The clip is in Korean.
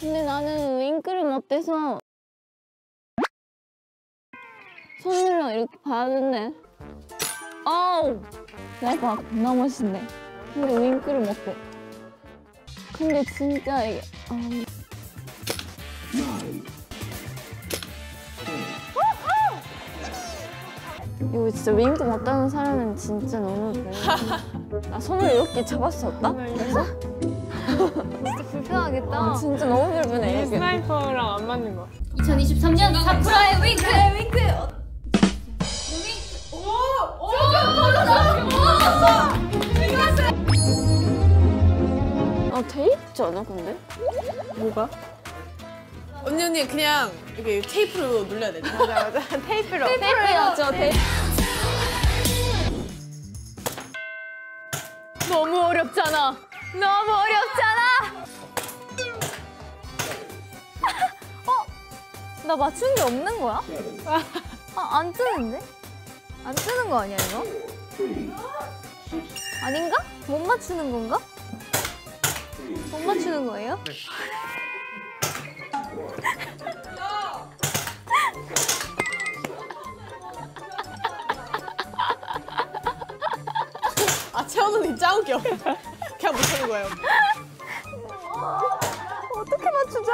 근데 나는 윙크를 못해서 손으로 이렇게 봐야 된대. 아우! 내가 겁나 멋있네. 근데 윙크를 못해. 근데 진짜 이게 아... 이거 진짜 윙크 못하는 사람은 진짜 너무 별로. 아 손을 이렇게 잡았었다? 그래서? 진짜 불편하겠다. 아, 진짜 너무 불편해. 이 이렇게. 스나이퍼랑 안 맞는 거. 2023년 사쿠라의 윙크! 윙크! 아, 돼 있지 않아, 근데? 뭐가? 언니 언니 그냥 이렇게 테이프로 눌러야 돼. 맞아 맞아. 테이프로. 테이프 해야죠, 테이프. 너무 어렵잖아. 너무 어렵잖아. 나 맞춘 게 없는 거야? 아, 안 뜨는데? 안 뜨는 거 아니야, 이거? 아닌가? 못 맞추는 건가? 못 맞추는 거예요? 아 채원 언니 짱 웃겨. 그냥 못 하는 거예요. 어떻게 맞추죠?